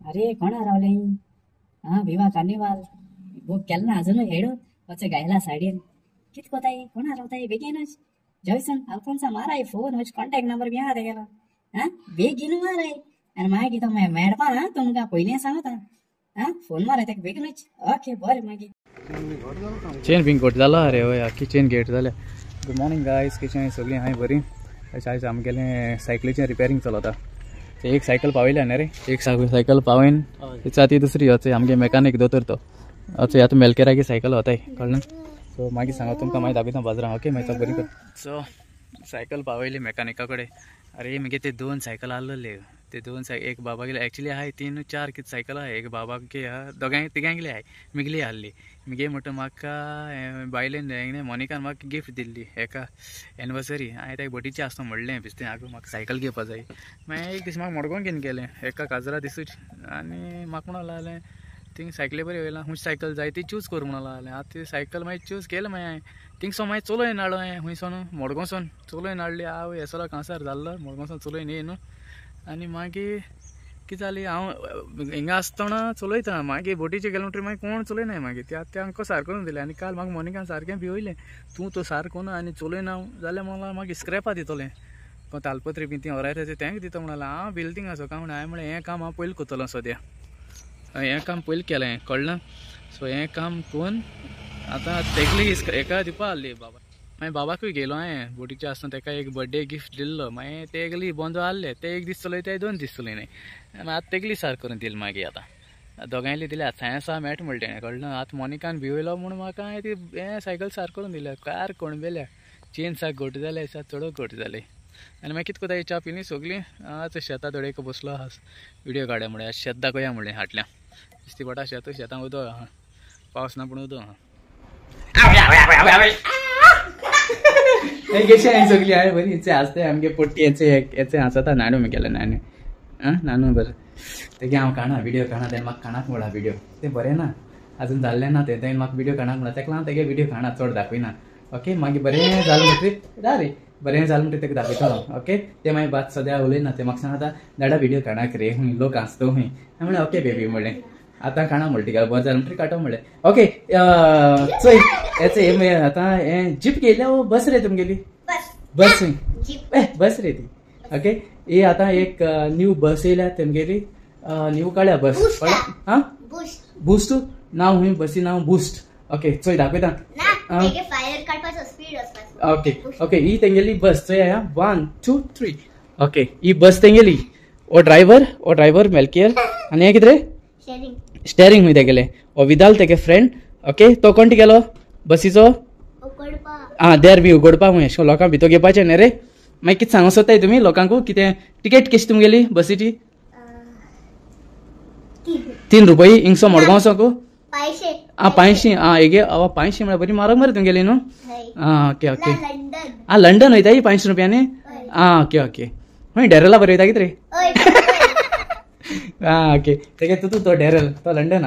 अरे कोणा रावले हा विवाह कार्निवाल बूक केला ना अजून हेडू वचे गायला सायडीन कित कोताय कोणा रावताय बेगीनच जॉयसन अल्फोन्सा फ़ोन वच कॉन्टॅक्ट नंबर बी हा तेगेलो हा बेगीन माराय आनी तो मेळपा ना तुमकां पयलीं सांगता हा फ़ोन माराय तेका ओके चेन बिन घट जालो अरे वय आख्खी चेन गेट जाल्या गुड मॉर्निंग गायज कशें सगळीं हांय बरीं अशें आयज आमगेलें सायकलीचें रिपेरींग चलता ते एक सायकल पावयल्या न्ही रे? एक सायकल पावयन तिचा ती दुसरी होते. आमगे मेकानीक दोतोर तो अच्छा आतां मेलकेराची सायकल होताय. कळ्ळें सो मागीर सांगा तुमकां मागीर दाखयता बाजारांत ओके मागीर बरी कर सो सायकल पावयली मेकानिका कडेन अरे मगे ते दोन सायकल आहलेले ते दोन साय, एक बाबागेले एक्चुली आहाय तीन चार कितें सायकल आहाय एक बाबागे आहा दोगांय तिगांयगली आहाय मिगली आहली मिगे म्हणटा म्हाका बायलेन हेंगणे मोनिकान म्हाका गिफ्ट दिल्ली. एका एनिवर्सरी हांवें ताका बटीचें आसता म्हणलें बिस्तें आगो म्हाका सायकल घेवपा जाय. मागीर एक दीस म्हाका मडगांव घेवन गेलें. एका काजरा दिसूच. आनी म्हाका म्हणून लागलें थिंग सायकली बरी वयला हुंच सायकल जाय, ती चूज़ करूँ म्हणून लागलें आतां ती सायकल मागीर चूज़ केलें मागीर हांवें थिंगसो मागीर चलोयन हाडलो हांवें हुंयसोन मडगांवसून चलोयन हाडली हांव हेसलो कांसार जाल्लो मडगांवसून चलोयन येयन आनी मागीर कितें जाली हांव हिंगा आसतना चलयता मागीर बोटीचेर गेलें म्हणटरी मागीर कोण चलयनाय मागीर त्या आतां तांकां सार करून दिलें. आनी काल म्हाका मोनिकान सारकें भिवयलें तूं तो सार कोना आनी चलयना जाल्यार मला मागीर स्क्रॅपा दितलें. तालपत्री बी ती ओरायता तें तेंक दिता म्हणलें हांव बिल्डींग आसा काय म्हण हांवें म्हळें हें काम हांव पयलीं कोतलो सद्या हें काम पयलीं केलें कळ्ळें सो हें काम करून आतां तेगली हेका दिवपा आहली बाबा. मागीर बाबाकूय गेलो हांवें बोटीचे आसतना ताका एक बर्थडे गिफ्ट दिल्लो मागीर तेगली बंदो आहले ते एक दीस चलय ते दोन दीस चलय न्ही मागीर आतां तेगली सार करून दिली मागीर आतां दोगांयली दिले आतां सायन्सा मेळटा म्हणलें तेणें कळ्ळें आतां मोनिकान भिवयलो म्हूण म्हाका हांवें ती हें सायकल सार करून दिल्या कार कोण बेल्या चेन साक जाले दिसा चडूक घोट जाले आनी मागीर कितें कोताय च्या पिली सगळीं आज शेतां थोडे बसलो आहा व्हिडियो काडया म्हळ्यार शेत दाखोवया म्हणलें हाटल्या दिसती पडटा शेत शेतां उदक आहा पावस ना पूण उदक आहा कशी आहे सगळी हांवें बरी? हेचे आसते आमगे पट्टी हेचे हेचे आसता नानू म्हगेले नानू. आं नाणू बरें. तेगे हांव काणा व्हिडियो काणा तें म्हाका काणाक म्हणा व्हिडियो ते बरें ना? आजून जाल्लें ना तें म्हाका व्हिडियो काणाक म्हणा तेका लागून तेगे व्हिडियो काणा चड दाखयना ओके मागीर बरें जालें म्हणटरी दा रे. बरें जालें म्हणटरी तेका दाखयतलो ओके तें मागीर बात सद्या उलयना तें म्हाका सांगता दाडा व्हिडियो काणाक रे. हूंय लोक आसतो हूंय हांवें म्हणलें ओके बेबी म्हणलें आतां काणा म्हणटी काय बरें जालें म्हणटरी काटो म्हणलें ओके चोय हेचे हे आतां हें जीप गेल्या बस रे तुमगेली बस. ए बस रे ती. ओके ही आता एक न्यू बस येयल्या तेमगेली न्यू काड्या बस. हा? बुस्ट नाव हुंय बसी नाव बुस्ट ओके चोय दाखयता ओके ओके ही तेंगेली बस. चोय या वन टू थ्री ओके ही बस तेंगेली ओ ड्रायव्हर ओ ड्रायव्हर मेलकियर आनी हें कितें रे? स्टेरींग हुंय तेगेलें ओ विदाल तेगे फ्रेंड ओके तो कोण गेलो बसीचो आं देर बी उगडपाक हुंय एशें लोकांक भितर घेवपाचें न्ही रे। मागीर कितें सांगूं सोदताय तुमी लोकांकू? कितें टिकेट कशी तुमगेली बसीची तीन। रुपये हिंगसो मडगांवसोकू आं पांयशीं आं हेगे अवा पांयशीं म्हळ्यार बरी म्हारग मरे तुमगेली न्हू आं ओके ओके। आं लंडन वयता ही पांयशीं रुपयांनी आं ओके ओके। हय डेरला बरें वयता कितें रे तूं तो तो लंडन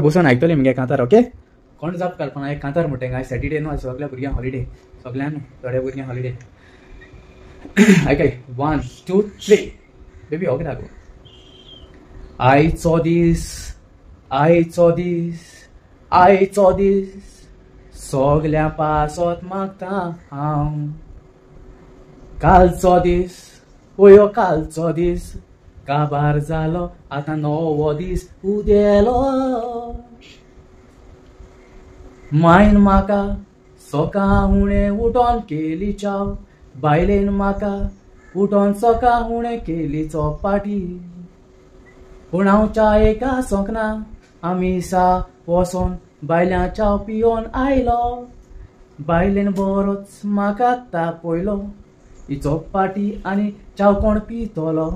बसून आयकतले मगे कांतार ओके कोण जाप काडपाना एक कांतार म्हणटा हांव सॅटर्डे न्हू सगळ्या भुरग्यांक हॉलिडे सगळ्यान थोड्या भुरग्यांक holiday आयकाय one two three baby okay दाखो आयचो दीस आयचो दीस आयचो दीस सगल्या पासत मागता हांव कालचो दीस ओयो कालचो दीस काबार जालो आतां नवो दीस उदेलो मायन म्हाका सोका हुणे उठोन केली चाव बायलेन म्हाका उठोन सोका हुणे केली चोपाटी पूण हांव चायेका सोंकना आमी सा वोसोन बायल्या चाव पियोन आयलो बायलेन बरोच म्हाका तापयलो ही चोपाटी आनी चाव कोण पितलो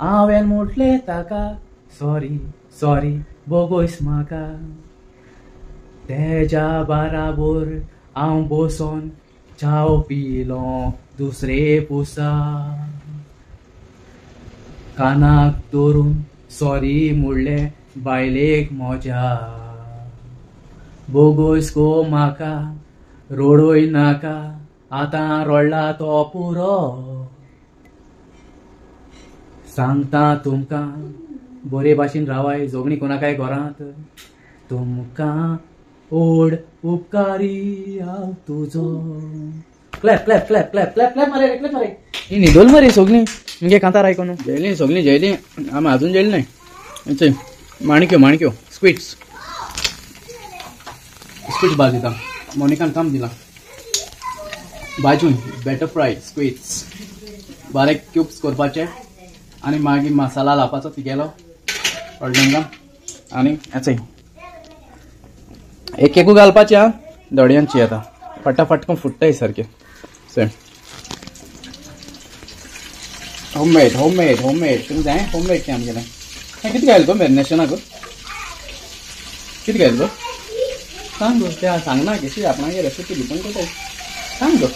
हांवें म्हटलें ताका। सॉरी सॉरी बोगोयस म्हाका तेज्या बाराबर हांव बसोन चाव पिलो दुसरे पुसा। कानाक दवरून सॉरी म्हणलें बायलेक म्हज्या बोगोयस गो म्हाका रोडोय नाका, आतां रोडला तो पुरो। सांगता तुमकां, बरे भाशेन रावाय, जोगणी कोणाकाय घरांत. तुमकां ओड उपकारी हांव तुजो. Clap clap clap clap clap clap मारे क्लॅप मारे. ही न्हिदोल मरे सगळीं मुगे कांतार आयकोन जयली सगळीं जयली आमी अजून जयली नाही. चय माणक्यो माणक्यो. स्वीट्स. स्वीट्स भाज दिता. मोनिकान काम दिला. भाजून बेटर फ्राय स्वीट्स. बारीक क्यूब्स करपाचे. आनी मागीर मसाला लावपाचो तिगेलो कळ्ळें आनी हेचंय एक एकू घालपाचे आं दोडयांची आतां. फटाफट करून फुट्टाय सारके सर होममेड होममेड होममेड तुमकां जाय होममेड तें आमगेलें हें कितें घायल गो मॅरिनेशनाक कितें घायल गो सांग गो त्या सांगना कशी आपणागे रेसिपी डिपेंड करता सांग गो.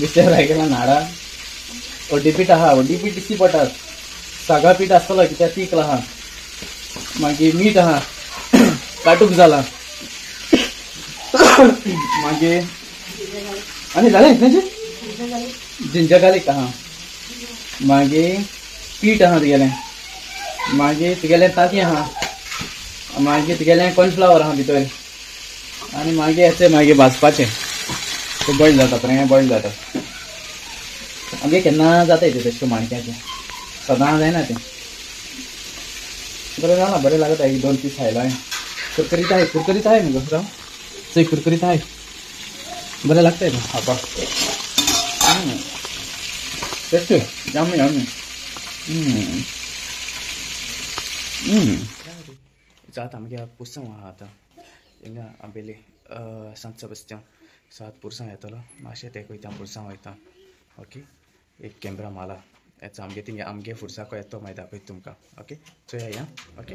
विचार आयकला नाडा हड्डी पीठ आहा हड्डी पीठ सागा पीठ आसतलो कित्याक तीक आहा मागीर मीठ आहा, काटूक जाला। मागीर आनी जालें जिंजर गार्लीक आहा। मागीर पीठ आहा तुगेलें मागीर तुगेलें तांतयां आहा। मागीर तुगेलें कॉर्नफ्लावर आहा भितर आनी मागीर येचें मागीर भाजपाचें तें बॉयल जाता हें बॉयल जाता आमगे केन्ना जाता तें तशें माणक्याचें सदां जायना तें बरें जाला एक दोन पीस खायला हांवें कुरकुरीत आहे कुरकुरीत आहे मग राव चय कुरकुरीत आहे बरें लागतंय तें। खावपाक टेस्टी पुरसां आंबेली सांत सबस्त्यां सात पुरसां येतलो मातशें तें वयता पुरसां वयता ओके? एक कॅमेरा माला। याचा आमगे थिंग आमगे फुरसाको येतो मागीर दाखयत तुमकां ओके? चोया या ओके?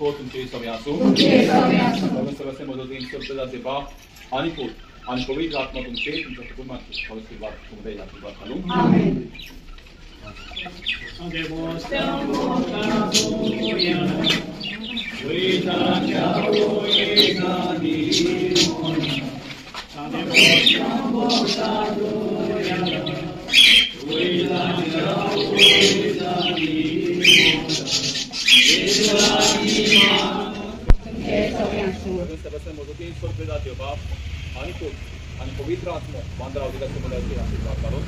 बरें Wyszłotum Ciebie Samiasu. Błogosławiamy modlitwę sorteza Typa. Ani put. Ani powiedz atma tum Ciebie, tum Ciebie Kuma, Polski Wart, tum Dej na Typa Halu. पद्धतीने स्वर्ग देवा आणि तो आणि पवित्र आत्मा बांधरा अधिकाचे मंडळाचे आशीर्वाद करो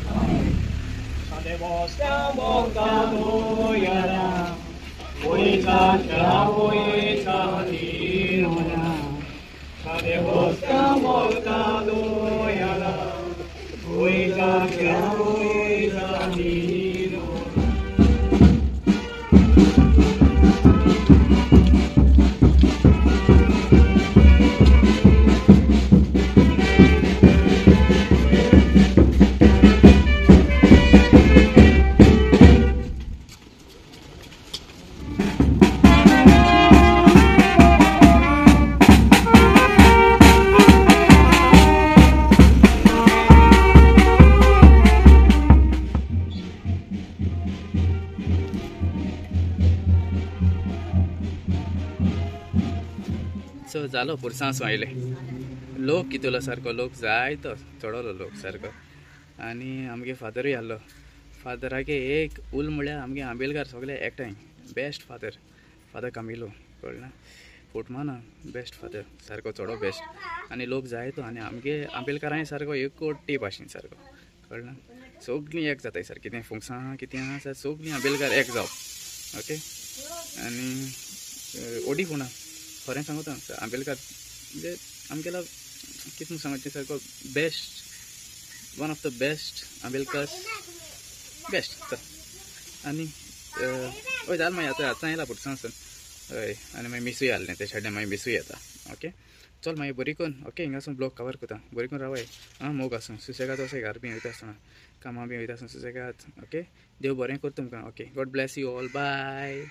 Voy a जालो पुरसांसो आयले लोक कितलो सारको लोक जायतो चडलो लोक सारको आनी आमगे फादरूय आहलो फादरागे एक उल म्हळ्यार आमगे आंबेलकार सगळे एकठांय. बेस्ट फादर फादर कामिलो कळना फोटमाना बेस्ट फादर सारको चडो बेस्ट आनी लोक जायतो आनी आमगे आंबेलकारांय सारको एकवटी भाशेन सारको कळना सगळीं एक जाताय सारकें कितें फुंगसां कितें आसा सगळीं आंबेलकार एक जावप ओके? आनी ओडी कोणा? खरें सांगता आंबेलकार म्हणजे आमगेला सारको best one of the best आंबेलकार best आनी हय जालें मागीर आतां आतां येयला पुरसां हय आनी मागीर मिसूय आहलें ते सायडीन मागीर मिसूय येता ओके चल मागीर बरी करून ओके हिंगासून ब्लॉक कवर करता बरी करून रावय आं मोग आसूं सुसेगाद वचय घार बी वयता आसतना कामां बी वयता सुसेगाद ओके देव बरें कर तुमकां okay God bless you all bye